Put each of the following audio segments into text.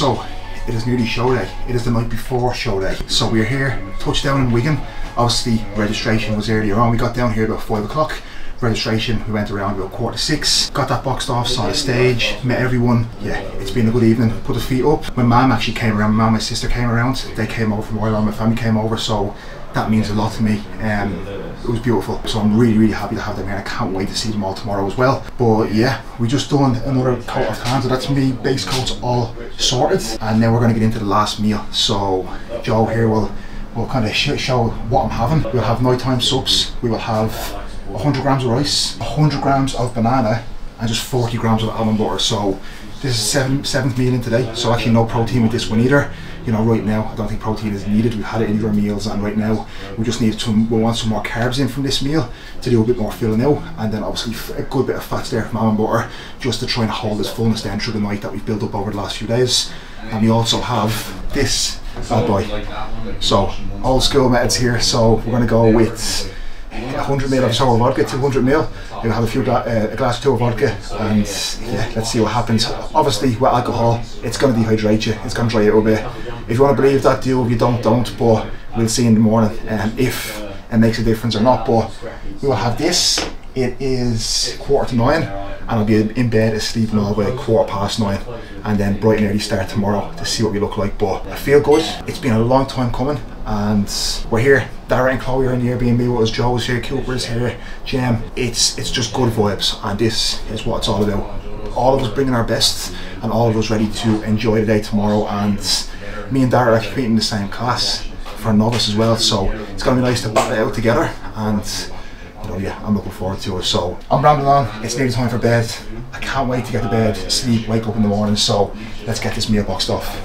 so it is nearly show day. It is the night before show day. So we're here, touchdown in Wigan. Obviously registration was earlier on. We got down here about five o'clock. Registration, we went around about quarter to six. Got that boxed off, saw the stage, met everyone. Yeah, it's been a good evening. Put the feet up. My mum actually came around, my mum and my sister came around. They came over from Ireland, my family came over, so that means a lot to me. Um, was beautiful. So I'm really, really happy to have them here. I can't wait to see them all tomorrow as well. But yeah, we just done another coat of tan. So that's me, base coats all sorted. And now we're gonna get into the last meal. So Joe here will, will kind of sh show what I'm having. We'll have nighttime subs. We will have 100 grams of rice, 100 grams of banana, and just 40 grams of almond butter. So this is seven, seventh meal in today. So actually no protein with this one either you know, right now I don't think protein is needed. We've had it in our meals, and right now we just need to, We want some more carbs in from this meal to do a bit more filling out, and then obviously a good bit of fats there from almond butter, just to try and hold this fullness down through the night that we've built up over the last few days. And we also have this bad boy. So old school methods here. So we're going to go with 100 ml of sour vodka, 200 ml. We'll have a few uh, a glass or two of vodka, and yeah, let's see what happens. Obviously, with alcohol, it's going to dehydrate you. It's going to dry you a bit. If you want to believe that, do. If you don't, don't. But we'll see in the morning um, if it makes a difference or not. But we will have this. It is quarter to nine, and I'll be in bed asleep all by quarter past nine, and then bright and early start tomorrow to see what we look like. But I feel good. It's been a long time coming, and we're here. Dara and Chloe are in the Airbnb with us. Joe's here, Cooper's here, Jem. It's it's just good vibes, and this is what it's all about. All of us bringing our best, and all of us ready to enjoy the day tomorrow. And me and Dara are actually in the same class for novice as well, so it's gonna be nice to battle it out together. And know, yeah, I'm looking forward to it. So I'm rambling on. It's nearly time for bed. I can't wait to get to bed, sleep, wake up in the morning. So let's get this meal boxed off.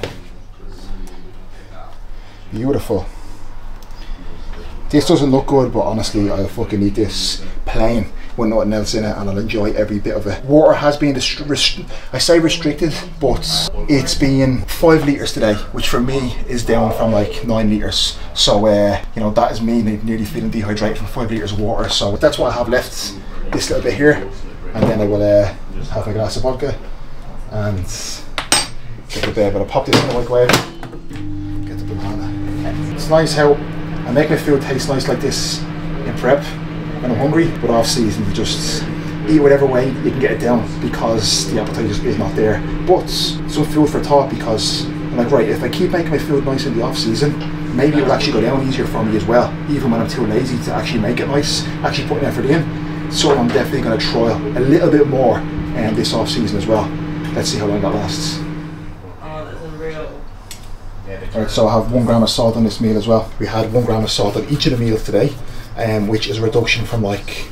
Beautiful. This doesn't look good, but honestly, I fucking eat this plain with nothing else in it, and I'll enjoy every bit of it. Water has been, I say restricted, but it's been five litres today, which for me is down from like nine litres. So, uh, you know, that is me nearly feeling dehydrated from five litres of water. So that's what I have left, this little bit here, and then I will uh, have a glass of vodka and get to bed. But I'll pop this in the microwave, get the banana. It's nice how I make my food taste nice like this in prep when I'm hungry, but off season you just eat whatever way you can get it down because the appetite just is not there. But some food for thought because I'm like, right, if I keep making my food nice in the off season, maybe it'll actually go down easier for me as well, even when I'm too lazy to actually make it nice, actually put effort in. So I'm definitely going to trial a little bit more um, this off season as well. Let's see how long that lasts. Alright, so I have one gram of salt on this meal as well. We had one gram of salt on each of the meals today, um, which is a reduction from like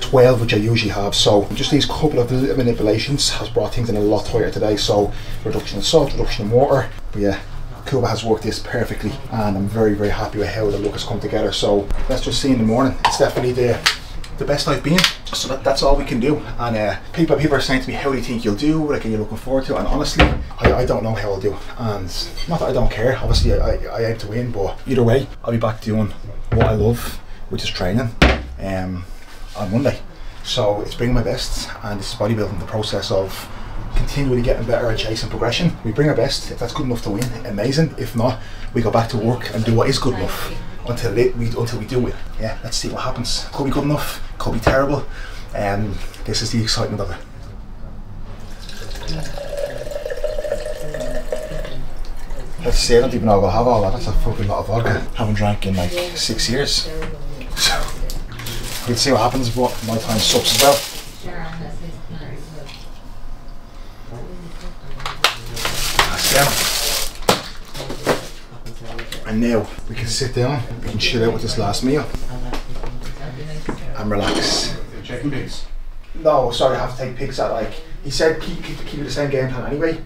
12, which I usually have. So just these couple of little manipulations has brought things in a lot tighter today. So reduction in salt, reduction in water. But yeah, Kuba has worked this perfectly and I'm very, very happy with how the look has come together. So let's just see in the morning. It's definitely the the best I've been. So that, that's all we can do. And uh, people people are saying to me, how do you think you'll do? Like, are you looking forward to? And honestly, I, I don't know how I'll do. And not that I don't care. Obviously, I, I, I aim to win. But either way, I'll be back doing what I love, which is training, um, on Monday. So it's bringing my best. And this is bodybuilding, the process of continually getting better at chasing progression. We bring our best. If that's good enough to win, amazing. If not, we go back to work and do what is good enough until it, we until we do it. Yeah, let's see what happens. Could be good enough, could be terrible. Um, this is the excitement of it. Let's see, I don't even know if I'll have all that. That's a fucking lot of vodka. Haven't drank in like six years. So we'll see what happens, but my time stops as well. That's and now we can sit down, we can chill out with this last meal and relax. Checking pigs? No, sorry, I have to take pigs out. Like he said, keep keep, keep it the same game plan anyway.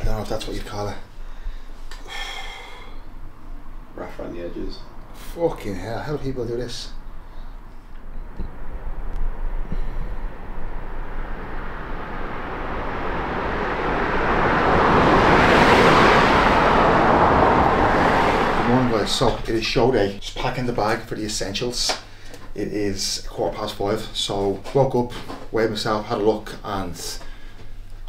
I don't know if that's what you'd call it. Rough around the edges. Fucking hell! How do people do this? Good morning guys, so it is show day. Just packing the bag for the essentials. It is quarter past five, so woke up, weighed myself, had a look, and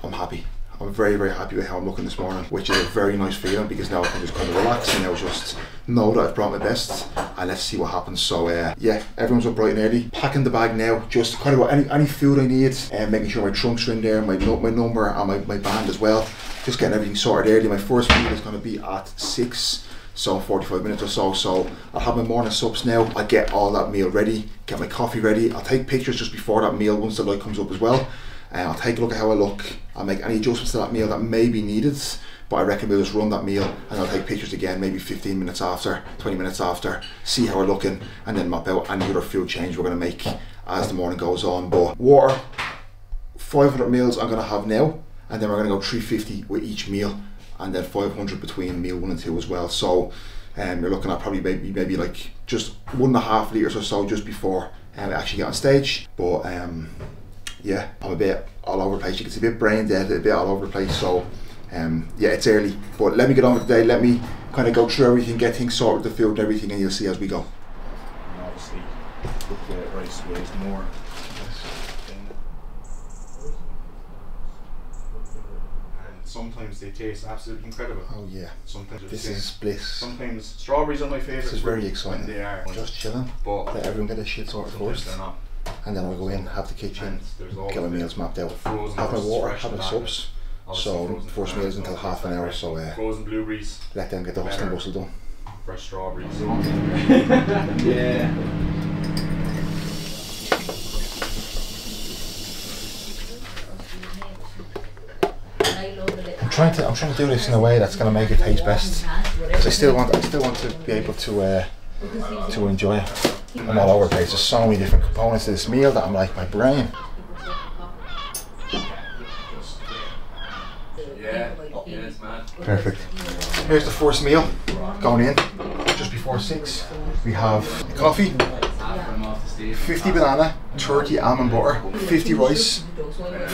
I'm happy. I'm very, very happy with how I'm looking this morning, which is a very nice feeling because now I can just kind of relax and now just know that I've brought my best and let's see what happens. So uh, yeah, everyone's up bright and early. Packing the bag now, just kind of any, any food I need and making sure my trunks are in there, my, my number and my, my band as well. Just getting everything sorted early. My first meal is going to be at 6 so 45 minutes or so so I'll have my morning subs now I get all that meal ready get my coffee ready I'll take pictures just before that meal once the light comes up as well and I'll take a look at how I look. I'll make any adjustments to that meal that may be needed but I reckon we'll just run that meal and I'll take pictures again maybe 15 minutes after 20 minutes after see how we're looking and then map out any other food change we're going to make as the morning goes on. But water 500 meals I'm going to have now and then we're going to go 350 with each meal and then 500 between meal one and two as well. So um, you're looking at probably maybe maybe like just one and a half litres or so just before um, I actually get on stage. But um, yeah I'm a bit all over the place you can see a bit brain dead a bit all over the place so um, yeah it's early but let me get on with the day let me kind of go through everything get things sorted the field and everything and you'll see as we go and obviously the rice ways more. And sometimes they taste absolutely incredible. oh yeah Sometimes this is bliss sometimes strawberries are my favourite. this is very exciting They are. just chilling but let everyone get their shit sorted first they're not. And then I'll go in have the kitchen And there's always get my meals mapped out frozen have my water have my bananas. subs so frozen first meals until half an hour so uh, Frozen blueberries, let them get the hustle and Better. bustle done fresh strawberries. Yeah. I'm trying to I'm trying to do this in a way that's going to make it taste best because I still want I still want to be able to uh, to enjoy it I'm all over the place there's so many different components to this meal that I'm like my brain Yeah. Yeah, it's mad. perfect here's the first meal going in just before six we have coffee Half from off the Steve. 50 banana 30 almond butter 50 rice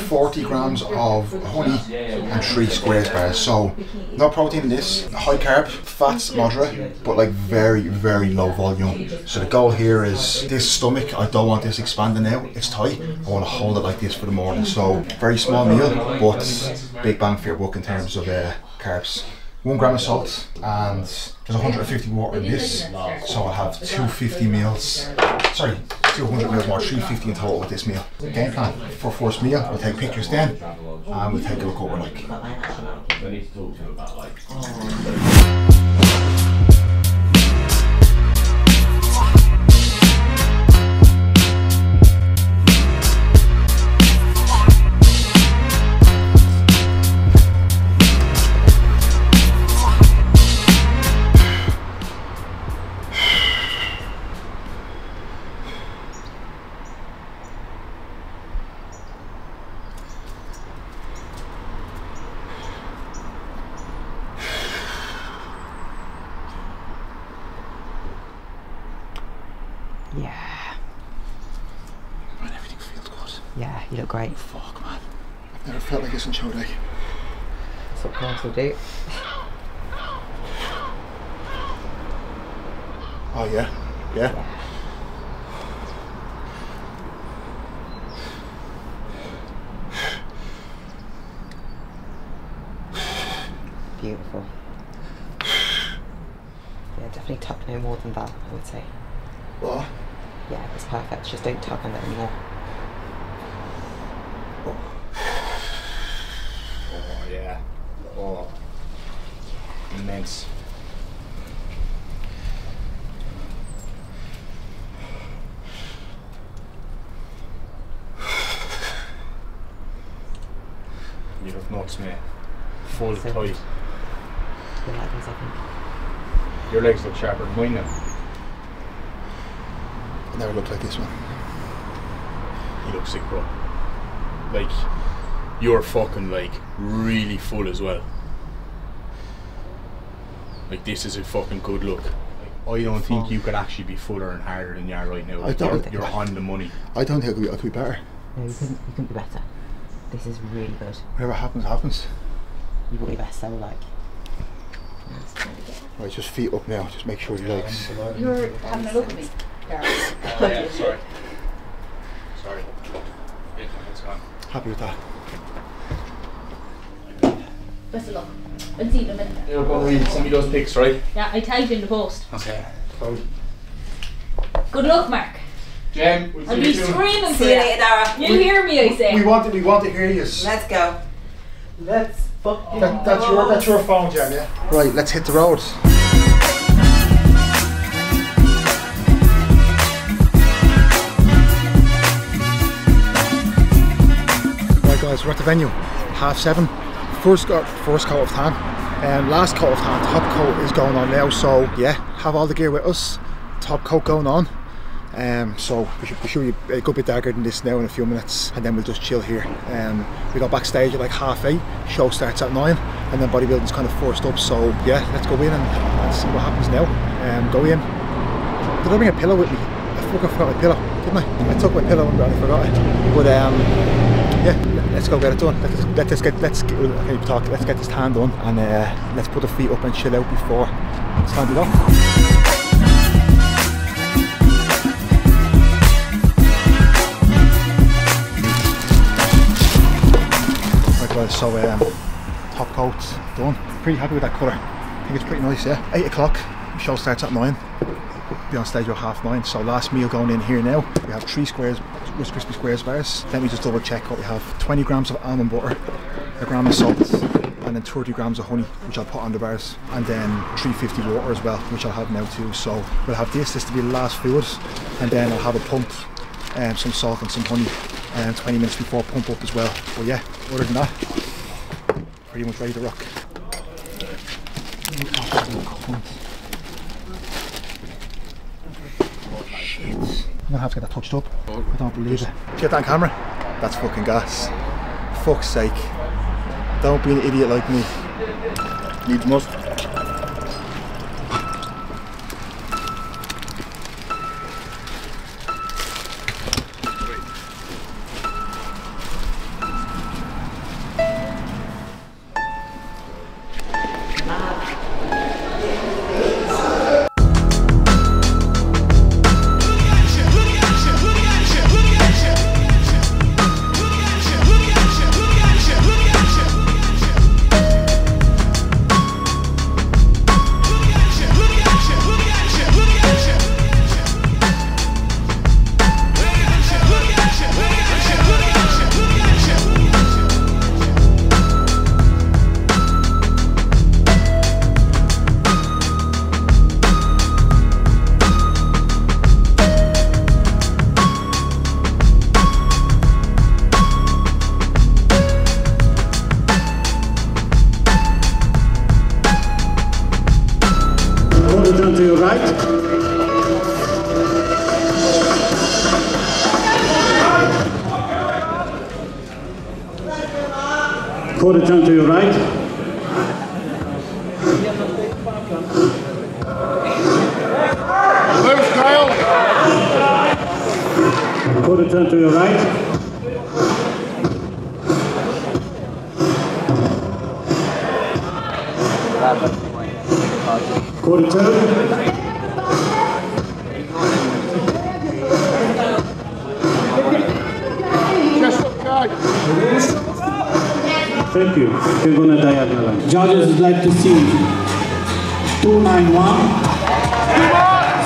40 grams of honey and 3 squares bars so no protein in this. High carb fats moderate but like very very low volume. So the goal here is this stomach I don't want this expanding out. It's tight. I want to hold it like this for the morning. So very small meal but big bang for your buck in terms of uh, carbs one gram of salt and there's 150 water in this. So I'll have 250 meals. Sorry 200 meals more 350 in total with this meal. Game plan for first meal we'll take pictures then and we'll take a look over like Beautiful. Yeah, definitely tuck no more than that, I would say. what Yeah, it's perfect. Just don't tuck on it anymore. Oh yeah. Oh. Immense. You look nuts, mate. Full So- tight. You like these, I think. Your legs look sharper than mine now. I never looked like this one. You look sick, bro. Like, you're fucking like really full as well. Like this is a fucking good look. Like, I don't think you could actually be fuller and harder than you are right now. I don't. You're, you're on the money. I don't think I could be, I could be better No, you couldn't, you couldn't be better. This is really good. whatever happens happens You got your best so like. Right just feet up now just make sure your legs You're having a look at me, Gareth. Oh, yeah, sorry. Sorry. Yeah, it's gone. happy with that Best of luck. I'll see you in a minute. You're going to send me those pics, right? Yeah, I tagged you in the post. Okay. Good luck, Mark. Jem, we'll I'll see be you screaming for See you you. later, Dara. You hear me, I say. We want to, we want to hear you. Let's go. Let's fucking That, that's your that's your phone, Jem. Yeah. Right. Let's hit the road. Right, guys, we're at the venue. Half seven. First got first coat of tan. And um, last coat of tan, top coat is going on now. So yeah, have all the gear with us. Top coat going on. Um, so we should, we should be a good bit darker than this now in a few minutes, and then we'll just chill here. Um, we got backstage at like half eight. Show starts at nine, and then bodybuilding's kind of forced up. So yeah, let's go in and, and see what happens now. Um, go in. Did I bring a pillow with me? I fucking forgot my pillow, didn't I? I took my pillow and I forgot it. But um, yeah, let's go get it done. Let's, let this get let's get, talk. Let's get this tan done, and uh, let's put the feet up and chill out before stand it up. So um, top coat's done. Pretty happy with that colour. I think it's pretty nice, yeah. Eight o'clock, show starts at nine. Be on stage at half nine. So last meal going in here now. We have three squares, Rice Krispie Squares bars. Let me just double check what we have. 20 grams of almond butter, a gram of salt, and then 30 grams of honey, which I'll put on the bars, and then 350 water as well, which I'll have now too. So we'll have this. This to be the last food, and then I'll have a pump, um, some salt and some honey, and 20 minutes before pump up as well. But yeah, other than that, pretty much ready to rock. Shit. I'm gonna have to get that touched up. I don't believe it. Get that camera. That's fucking gas. Fuck's sake. Don't be an idiot like me. Need must. Like to see 291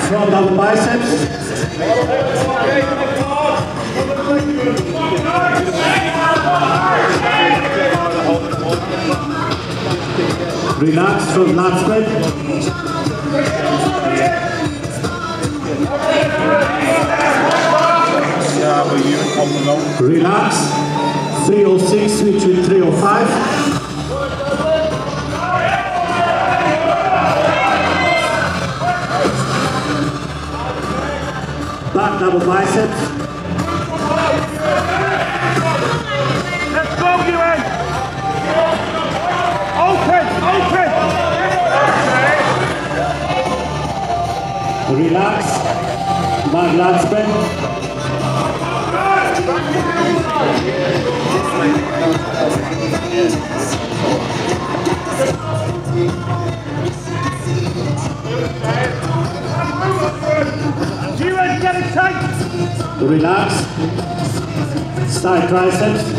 front double biceps. Relax from lat spread. Relax. 306 switch with 305. Back double biceps. Let's go ahead. Open, open. Relax. Back lat spread. Relax. Side triceps.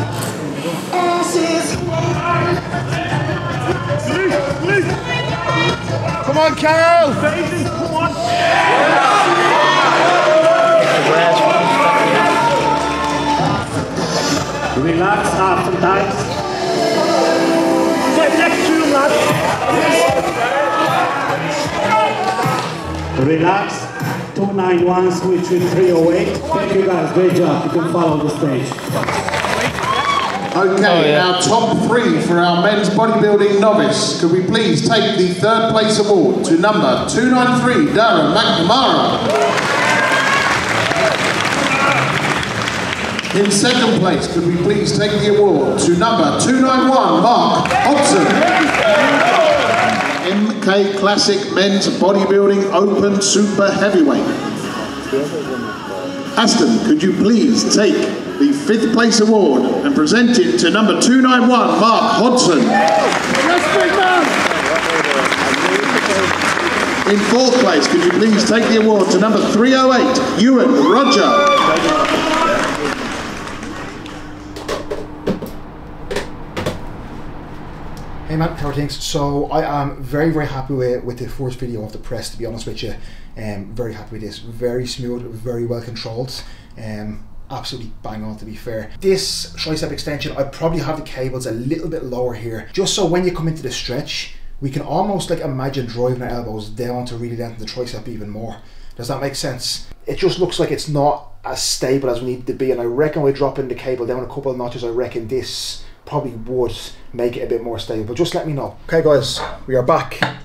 Come on, Carl! Relax half sometimes. Next. Relax. 291 switch with 308. Thank you guys, great job. You can follow the stage. Okay, oh, our top three for our men's bodybuilding novice. Could we please take the third place award to number 293, Darren McNamara. In second place, could we please take the award to number 291, Mark Hodson. MK Classic Men's Bodybuilding Open Super Heavyweight. Aston, could you please take the fifth place award and present it to number 291, Mark Hodson. In fourth place, could you please take the award to number 308, Ewan Roger. Hey man, how things? So I am very very happy with, with the first video of the press to be honest with you. Um, very happy with this. Very smooth, very well controlled. Um, absolutely bang on to be fair. This tricep extension, I probably have the cables a little bit lower here. Just so when you come into the stretch, we can almost like imagine driving our elbows down to really lengthen the tricep even more. Does that make sense? It just looks like it's not as stable as we need to be and I reckon we're dropping the cable down a couple of notches. I reckon this probably would make it a bit more stable. Just let me know. Okay guys, we are back.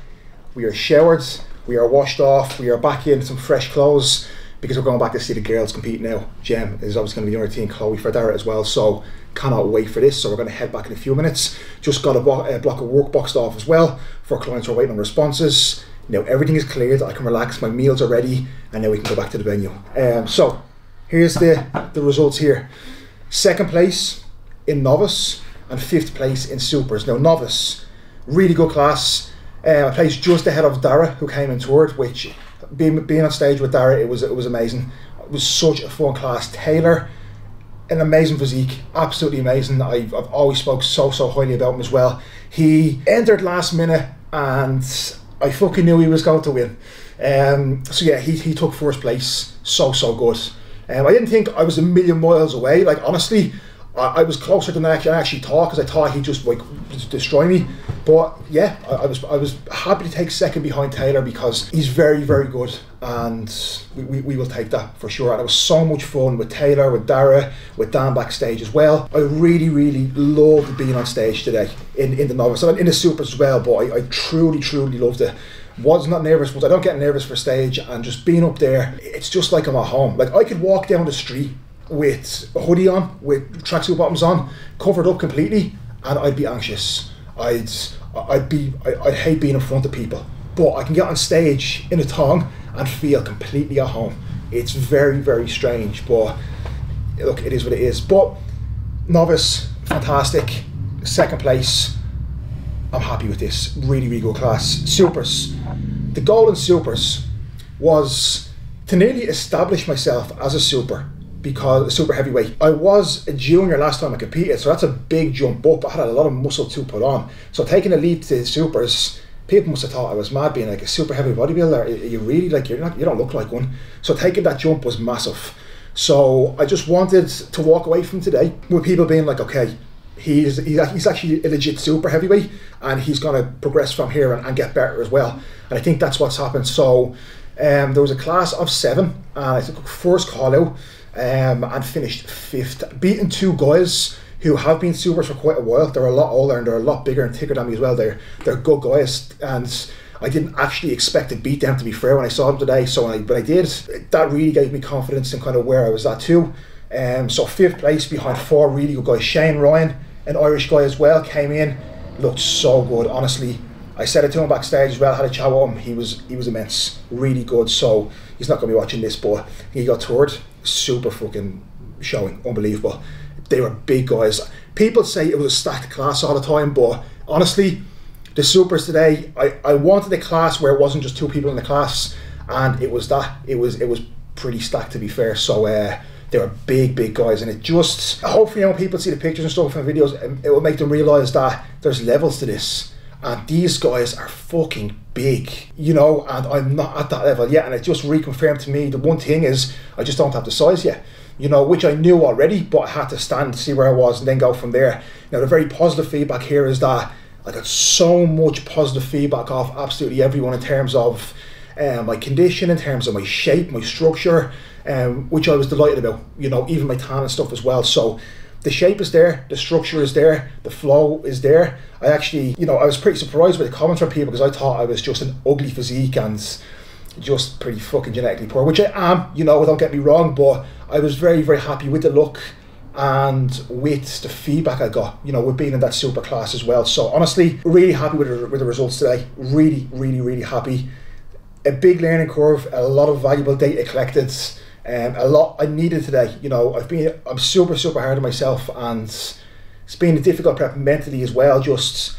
We are showered, we are washed off, we are back in some fresh clothes because we're going back to see the girls compete now. Jem is obviously going to be on our team, Chloe Federa as well, so cannot wait for this. So we're going to head back in a few minutes. Just got a, bo- a block of work boxed off as well for clients who are waiting on responses. Now everything is cleared, I can relax, my meals are ready, and now we can go back to the venue. Um, so here's the, the results here. Second place in novice and fifth place in supers. Now novice, really good class. Uh, I placed just ahead of Dara, who came in third. Which being being on stage with Dara, it was it was amazing. It was such a fun class. Taylor, an amazing physique, absolutely amazing. I've, I've always spoke so so highly about him as well. He entered last minute, and I fucking knew he was going to win. Um, so yeah, he he took first place. So so good. Um, I didn't think I was a million miles away. Like honestly, I, I was closer than I actually, I actually thought because I thought he'd just like destroy me. But yeah, I, I was I was happy to take second behind Taylor because he's very very good and we, we, we will take that for sure. And it was so much fun with Taylor, with Dara, with Dan backstage as well. I really really loved being on stage today in in the novice and in the super as well. But I, I truly truly loved it was not nervous, but I don't get nervous for stage and just being up there, it's just like I'm at home. Like I could walk down the street with a hoodie on, with tracksuit bottoms on, covered up completely, and I'd be anxious. I'd I'd be I'd hate being in front of people. But I can get on stage in a tongue and feel completely at home. It's very, very strange, but look, it is what it is. But novice, fantastic. Second place, I'm happy with this. Really, really good class. Supers. The goal in supers was to nearly establish myself as a super because super heavyweight. I was a junior last time I competed, so that's a big jump up. I had a lot of muscle to put on. So taking a leap to supers, people must have thought I was mad being like a super heavy bodybuilder. You really like you're not you don't look like one. So taking that jump was massive. So I just wanted to walk away from today with people being like, okay, he's he's actually a legit super heavyweight and he's going to progress from here and, and, get better as well and I think that's what's happened so um, there was a class of seven and I took first call out um, and finished fifth beating two guys who have been supers for quite a while they're a lot older and they're a lot bigger and thicker than me as well they're they're good guys and I didn't actually expect to beat them to be fair when I saw them today so I, but I did that really gave me confidence in kind of where I was at too um, so fifth place behind four really good guys Shane Ryan an Irish guy as well came in, looked so good. Honestly, I said it to him backstage as well. Had a chat with him. He was he was immense, really good. So he's not going to be watching this, but he got toured. Super fucking showing, unbelievable. They were big guys. People say it was a stacked class all the time, but honestly, the supers today, I, I wanted a class where it wasn't just two people in the class, and it was that. It was it was pretty stacked to be fair. So. Uh, they were big, big guys, and it just hopefully you know people see the pictures and stuff and videos, it will make them realise that there's levels to this, And these guys are fucking big, you know, and I'm not at that level yet. And it just reconfirmed to me the one thing is I just don't have the size yet, you know, which I knew already, but I had to stand see where I was and then go from there. Now, the very positive feedback here is that I got so much positive feedback off absolutely everyone in terms of um, my condition, in terms of my shape, my structure, um, which I was delighted about, you know, even my tan and stuff as well. So, the shape is there, the structure is there, the flow is there. I actually, you know, I was pretty surprised with the comments from people because I thought I was just an ugly physique and just pretty fucking genetically poor, which I am, you know, don't get me wrong, but I was very, very happy with the look and with the feedback I got, you know, with being in that super class as well. So honestly, really happy with the, with the results today. Really, really, really happy. A big learning curve, a lot of valuable data collected um, a lot I needed today. You know, I've been I'm super super hard on myself, and it's been a difficult prep mentally as well. Just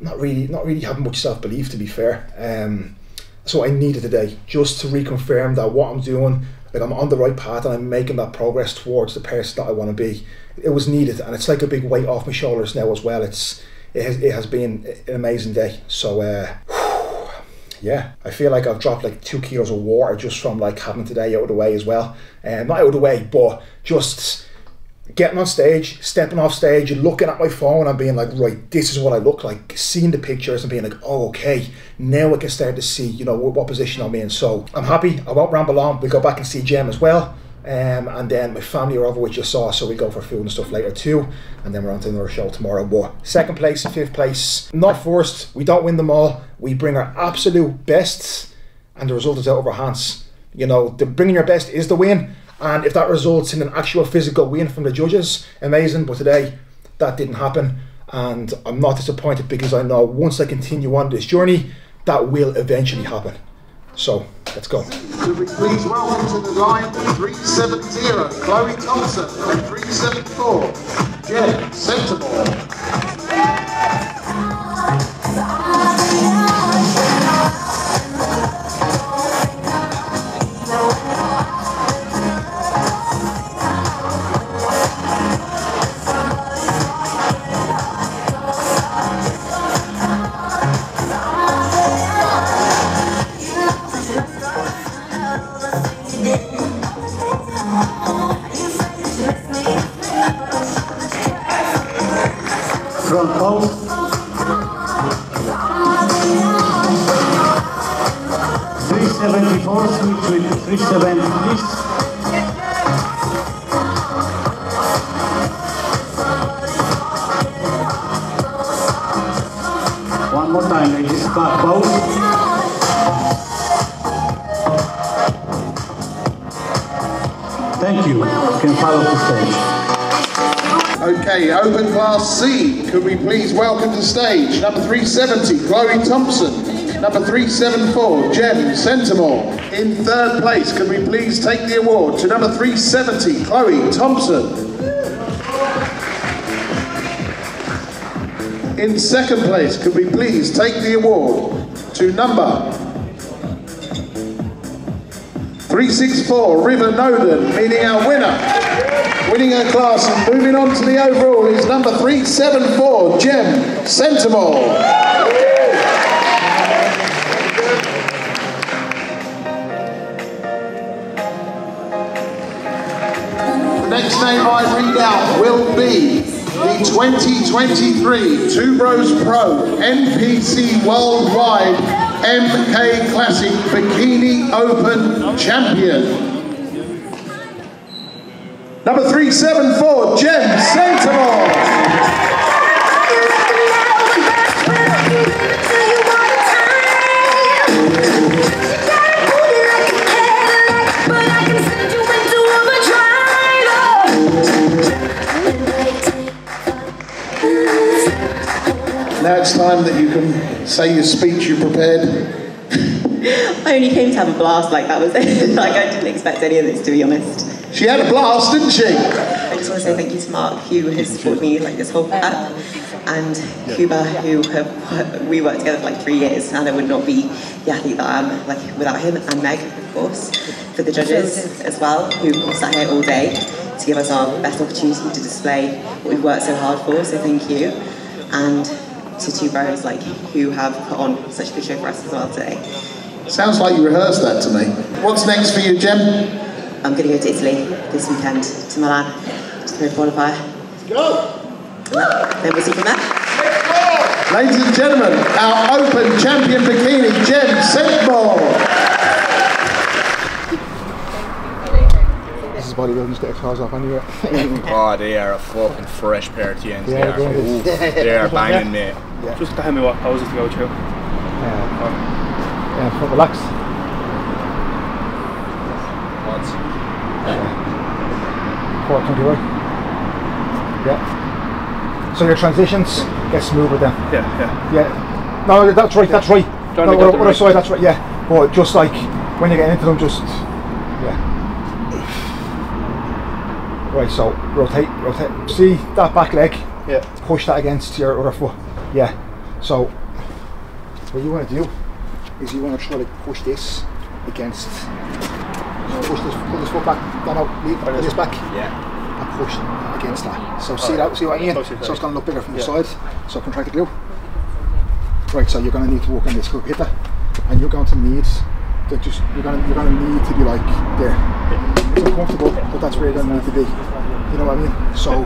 not really not really having much self belief to be fair. Um, so I needed today just to reconfirm that what I'm doing, like I'm on the right path and I'm making that progress towards the person that I want to be. It was needed, and it's like a big weight off my shoulders now as well. It's it has, it has been an amazing day. So. Uh, yeah, I feel like I've dropped like two kilos of water just from like having today out of the way as well. And um, not out of the way, but just getting on stage, stepping off stage, and looking at my phone and being like, right, this is what I look like. Seeing the pictures and being like, oh, okay, now I can start to see, you know, what, what position I'm in. So I'm happy. I won't ramble on. We go back and see Jem as well. Um, and then my family are over, which you saw, so we go for food and stuff later too. And then we're on to another show tomorrow. But second place fifth place, not first. We don't win them all. We bring our absolute best, and the result is out of our hands. You know, the bringing your best is the win. And if that results in an actual physical win from the judges, amazing. But today, that didn't happen. And I'm not disappointed because I know once I continue on this journey, that will eventually happen. So let's go. Could we please welcome to the line 370, Chloe Thompson, and 374, Jem Centimore. Thank you. You can follow the stage. Okay, open class C, could we please welcome to stage number 370, Chloe Thompson. Number 374, Jem Centimore. In third place, could we please take the award to number 370, Chloe Thompson. In second place, could we please take the award to number 364, River Noden, meaning our winner. Winning her class and moving on to the overall is number 374, Jem Centimore. The next name I read out will be the 2023 Two Bros Pro NPC Worldwide MK Classic Bikini Open Champion. Number 374, Jem Centimore. Now it's time that you can say your speech you prepared. I only came to have a blast, like that was it. like I didn't expect any of this to be honest. She had a blast, didn't she? I just want to say thank you to Mark, who has supported me like this whole path, and Kuba, who have, we worked together for like three years, and I would not be the athlete that I am like without him, and Meg, of course, for the judges as well, who sat here all day to give us our best opportunity to display what we've worked so hard for. So thank you, and to two bros like who have put on such a good show for us as well today. Sounds like you rehearsed that to me. What's next for you, Jem? I'm going to go to Italy this weekend to Milan to throw qualifier. Let's go! Then we'll see from there. Ladies and gentlemen, our Open Champion Bikini, Jem Sentmore. Bodybuilding, just get your clothes off anyway. Oh, they are a fucking fresh pair of TNs. Yeah, they, are. they Ooh, they are banging, mate. Just tell me what poses to go through. Yeah, oh. full relax. Once. Four twenty right. Yeah. So your transitions get smoother then. Yeah, yeah. Yeah. No, that's right. That's right. Trying No, to get what, them what I right. saw, that's right. Yeah. But just like when you get into them, just yeah. Right. So rotate, rotate. See that back leg? Yeah. Push that against your other foot. Yeah. So what you want to do is you want to try to push this against. Push this, pull this foot back. No, no, leave this back Yeah. and push against that. So see that, see what I mean? So it's going to look bigger from the Yeah. side. So contract the glue. Right, so you're going to need to work on this hook hitter, and you're going to need to just you're going to you're going to need to be like there. It's uncomfortable, but that's where you're going to need to be. You know what I mean? So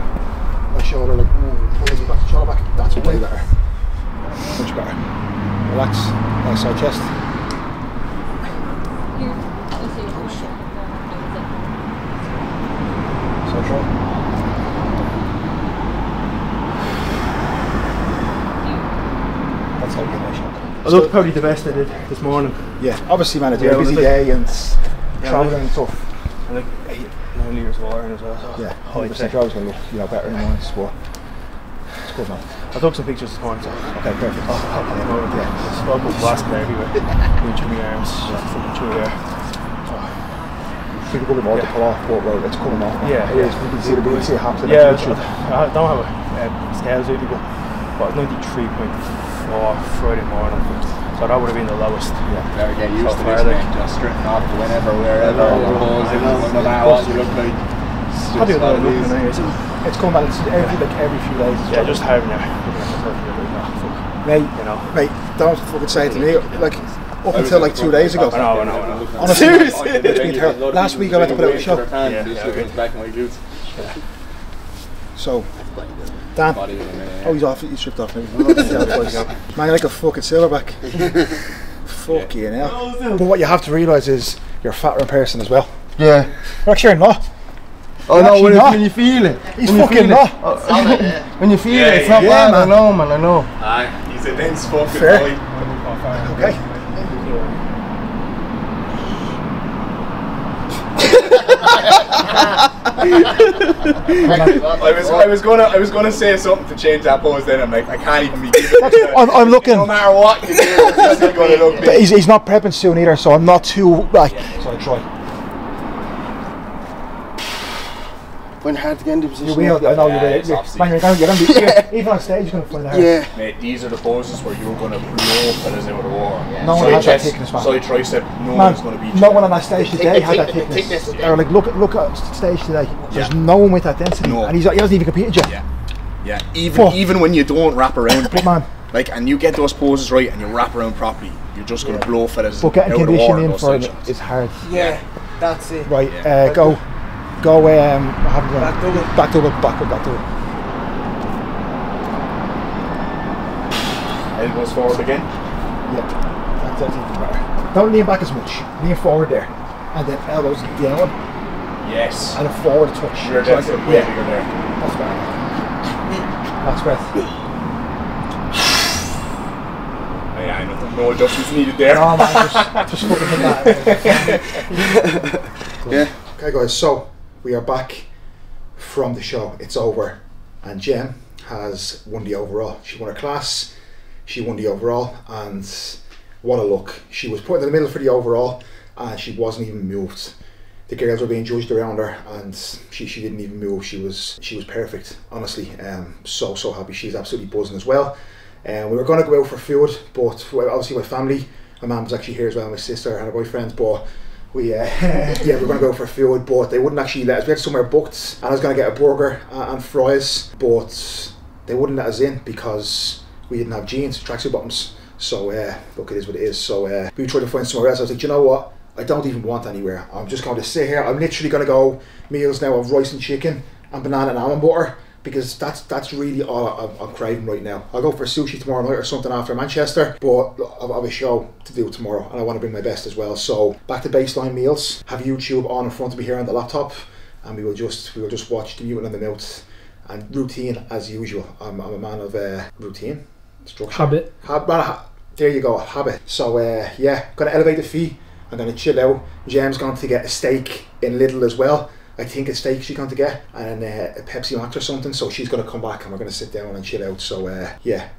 my shoulder like pull this back, shoulder back. That's way better, much better. Relax, nice side chest. So try. That's how you get my shot. I looked probably the best I did this morning. Yeah, obviously, man, it's Yeah, a busy day and well, and stuff. And like eight, nine litres of in as well. So Yeah, 100% tech. you're always going to look you know, better in morning, so it's good, man. I took some pictures this morning. So Okay, perfect. Oh, yeah. Yeah. Smoke was blasting everywhere. Going through my arms, fucking through there. People go more to pull off, but well, it's coming off. Yeah, it is. You can see the you can see it happening. Yeah, literally- I don't have a uh, scales with me, but, but 93.4 Friday morning. So that would have been the lowest. yeah. Better get used So to far, this, man. Just straighten off whenever, wherever, I know, you're posing, I know. no you look like. It's How do you just know it looking is. anyway? So, It's coming back. It's every like every few days. It's yeah, just having there. Looking at myself and you're like, nah, fuck. mate, You know. mate, don't fucking say it to me. Like up until like two days ago. I know, I know, I know. Honestly, Seriously? it's been terrible. Last week I went to put out a show. Yeah, Yeah, yeah, just okay. back at my glutes. So, Dan, Body with oh, he's off. He's stripped off now. Man, you're like a fucking silverback. Fucking hell. But what you have to realise is you're a fatter in person as well. Yeah. You're actually not. Oh You're no, when, not. when you feel it. He's when you fucking feel it. not. Uh, when you feel Yeah, it, it's not yeah, bad. man. I know, man. I know. Aye, he's a dense fucking Fair. boy. Okay. I was, I was gonna, I was gonna say something to change that pose. Then I'm like, I can't even be. giving I'm, I'm looking. No matter what you do, it's still gonna look But he's, he's not prepping soon either, so I'm not too like. So I try. When hard to get into You position. will. I know Yeah, you will. it's You- obviously- Man, you're going, you're going to be you're- even on stage. You're going to find it hard. Yeah. Mate, these are the poses where you're gonna blow fellas out of the water. No one side has that thickness, man. Side tricep, no Man, one's gonna beat you. no one on that stage today the had that thick- the thickness. thickness, Or like, look at look at stage today. There's Yeah. no one with that density, No. and he's, he hasn't even competed yet. Yeah, yeah. Even Fuck. even when you don't wrap around, But man, like, and you get those poses right, and you wrap around properly, you're just gonna blow fellas but getting out of the water. condition in for side it shots. hard. Yeah, that's it. Right, uh, go, go. Um, I haven't done Back it. double. back double, back back double. Elbows forward again. Yeah, that's, that's even better. Don't lean back as much. Lean forward there, and then elbows the other one, Yes. and a forward touch. You're Try definitely way yeah, bigger there. that's better. That's breath. Yeah, I know. No adjustments needed there. No man, just, just fucking hit that. Yeah. Okay, guys, so we are back from the show. It's over, and Jem has won the overall. She won her class, she won the overall, and what a look! She was put in the middle for the overall, and she wasn't even moved. The girls were being judged around her, and she, she didn't even move. She was she was perfect. Honestly, um, so so happy. She's absolutely buzzing as well. And we were going to go out for food, but obviously my family, my mum was actually here as well, my sister and her boyfriend, but we uh, yeah we were going to go for food, but they wouldn't actually let us. We had somewhere booked, and I was going to get a burger uh, and fries, but they wouldn't let us in because we didn't have jeans, tracksuit bottoms. So uh, look, it is what it is. So uh, we tried to find somewhere else. I was like, you know what? I don't even want anywhere. I'm just going to sit here. I'm literally going to go meals now of rice and chicken and banana and almond butter because that's that's really all I'm, I'm craving right now. I'll go for sushi tomorrow night or something after Manchester, but I've, I've a show to do tomorrow and I want to bring my best as well. So back to baseline meals. Have YouTube on in front of me here on the laptop, and we will just we will just watch the mutant and the mouth and routine as usual. I'm, I'm a man of uh, routine, structure, Habit. Hab- ha- there you go, habit. So uh, yeah, gonna elevate the fee. I'm gonna chill out. Jem's going to get a steak in Lidl as well. I think a steak she's going to get and uh, a Pepsi Max or something. So she's going to come back and we're going to sit down and chill out. So uh, yeah,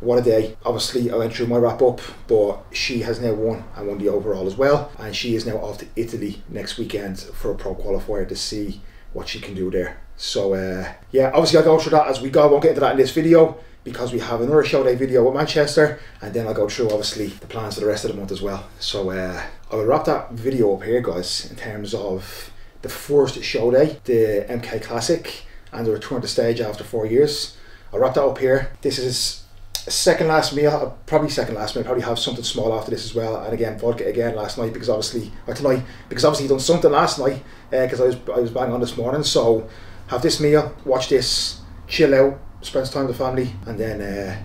what a day. Obviously, I went through my wrap up, but she has now won and won the overall as well. And she is now off to Italy next weekend for a pro qualifier to see what she can do there. So uh, yeah, obviously I'll go through that as we go. I won't get into that in this video because we have another show day video with Manchester and then I'll go through obviously the plans for the rest of the month as well. So uh, I will wrap that video up here guys in terms of the first show day, the MK Classic and the return to stage after four years. I'll wrap that up here. This is second last meal, uh, probably second last meal, probably have something small after this as well. And again, vodka again last night because obviously, or tonight, because obviously done something last night because I was I was bang on this morning. So have this meal, watch this, chill out, spend some time with the family, and then uh,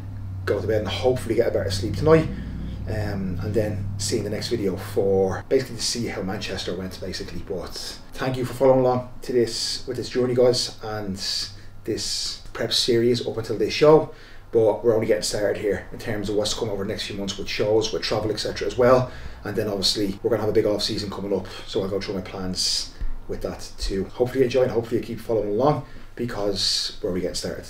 go to bed and hopefully get a better sleep tonight. Um, and then see in the next video for basically to see how Manchester went basically. But thank you for following along to this with this journey, guys, and this prep series up until this show. But we're only getting started here in terms of what's coming over the next few months with shows, with travel, etc. as well. And then obviously we're gonna have a big off season coming up, so I'll go through my plans with that too. Hopefully you enjoy and hopefully you keep following along because we're we getting started.